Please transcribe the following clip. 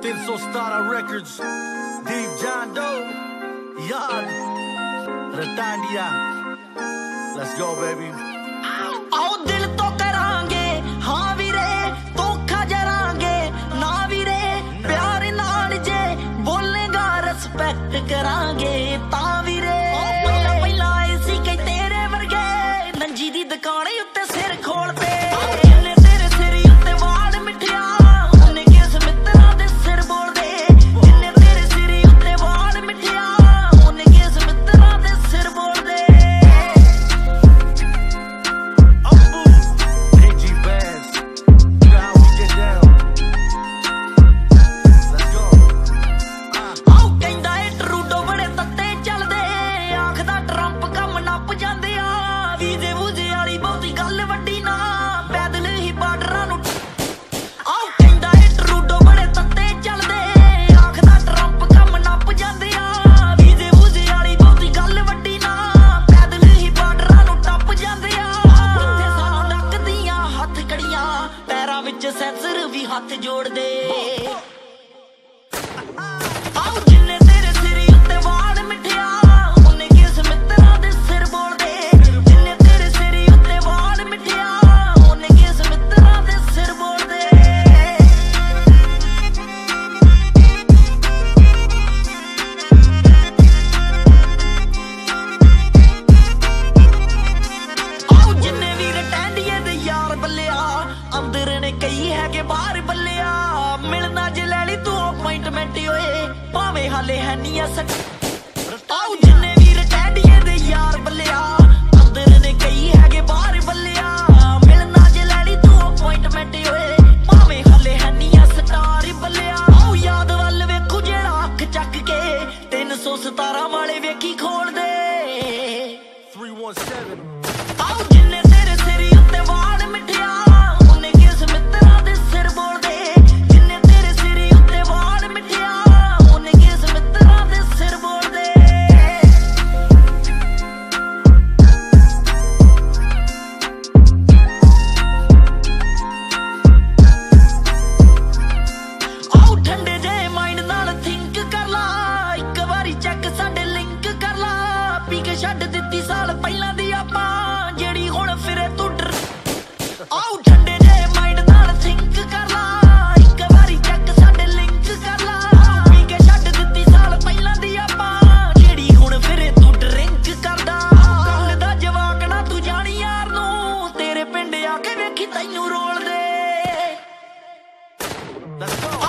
317 Records, Deep John Doe, Yard, Ratandia. Let's go, baby. ਆਓ ਦਿਲ ਤੋਂ ਕਰਾਂਗੇ ਹਾਂ ਵੀਰੇ ਧੋਖਾ ਜਰਾਂਗੇ ਨਾ ਵੀਰੇ ਪਿਆਰ ਨਾਲ ਜੇ ਬੋਲੇਗਾ ਰਿਸਪੈਕਟ ਕਰਾਂਗੇ ਤਾਂ ਵੀਰੇ ਪਹਿਲਾਂ ਪਹਿਲਾਂ ਤੇਰੇ ਵਰਗੇ ਨੰਜੀ ਦੀ ਦੁਕਾਨ ਉੱਤੇ ਸਿਰ ਖੋਲ ਵਿੱਚ ਸੈਂਸਰ ਵੀ ਹੱਥ ਜੋੜਦੇ। ਅੰਦਰ ਨੇ ਕਈ ਬੱਲਿਆ। ਮਿਲਣਾ ਹੈ ਨਹੀਂ ਬਾਹਰ ਬੱਲਿਆ। ਮਿਲਣਾ ਜੇ ਲੈ ਲਈ ਤੂੰ ਅਪਾਇੰਟਮੈਂਟ ਓਏ। ਭਾਵੇਂ ਹਾਲੇ ਹੈ ਨਹੀਂ ਅਸ ਸਟਾਰ ਬੱਲਿਆ। ਵੱਲ ਵੇਖੂ ਜਿਹੜਾ ਅੱਖ ਚੱਕ ਕੇ। 317 ਵਾਲੇ ਵੇਖੀ ਖੋਲਦੇ। 317 ਆਉ Let's go.